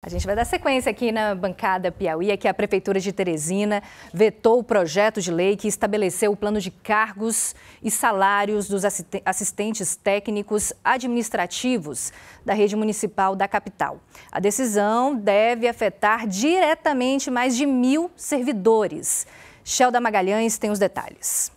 A gente vai dar sequência aqui na bancada Piauí, que a Prefeitura de Teresina vetou o projeto de lei que estabeleceu o plano de cargos e salários dos assistentes técnicos administrativos da rede municipal da capital. A decisão deve afetar diretamente mais de mil servidores. Shelda Magalhães tem os detalhes.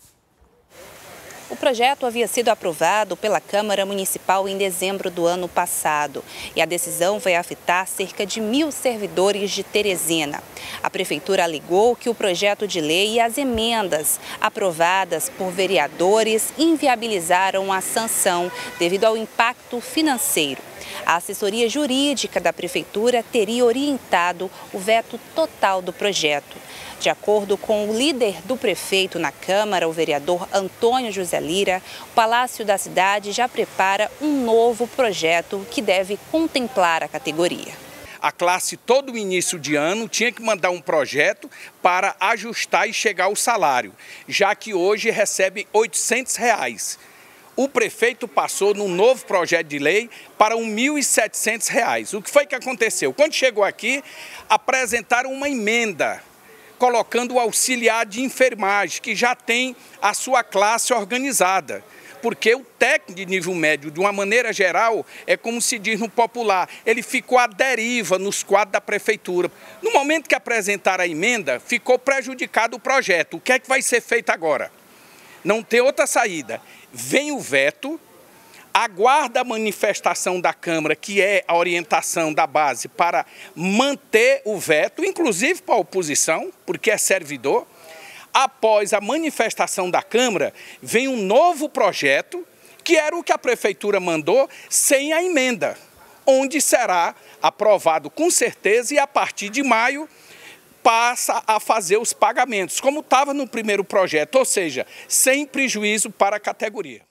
O projeto havia sido aprovado pela Câmara Municipal em dezembro do ano passado e a decisão vai afetar cerca de mil servidores de Teresina. A Prefeitura alegou que o projeto de lei e as emendas aprovadas por vereadores inviabilizaram a sanção devido ao impacto financeiro. A assessoria jurídica da Prefeitura teria orientado o veto total do projeto. De acordo com o líder do prefeito na Câmara, o vereador Antônio José Lira, o Palácio da Cidade já prepara um novo projeto que deve contemplar a categoria. A classe, todo início de ano, tinha que mandar um projeto para ajustar e chegar ao salário, já que hoje recebe 800 reais o prefeito passou num novo projeto de lei para R$ 1.700. O que foi que aconteceu? Quando chegou aqui, apresentaram uma emenda colocando o auxiliar de enfermagem, que já tem a sua classe organizada. Porque o técnico de nível médio, de uma maneira geral, é como se diz no popular, ele ficou à deriva nos quadros da prefeitura. No momento que apresentaram a emenda, ficou prejudicado o projeto. O que é que vai ser feito agora? Não tem outra saída. Vem o veto, aguarda a manifestação da Câmara, que é a orientação da base para manter o veto, inclusive para a oposição, porque é servidor. Após a manifestação da Câmara, vem um novo projeto, que era o que a Prefeitura mandou, sem a emenda, onde será aprovado com certeza e a partir de maio passa a fazer os pagamentos, como estava no primeiro projeto, ou seja, sem prejuízo para a categoria.